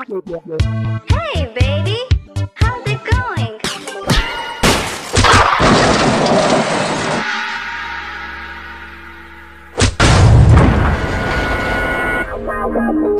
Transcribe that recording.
Hey, baby! How's it going?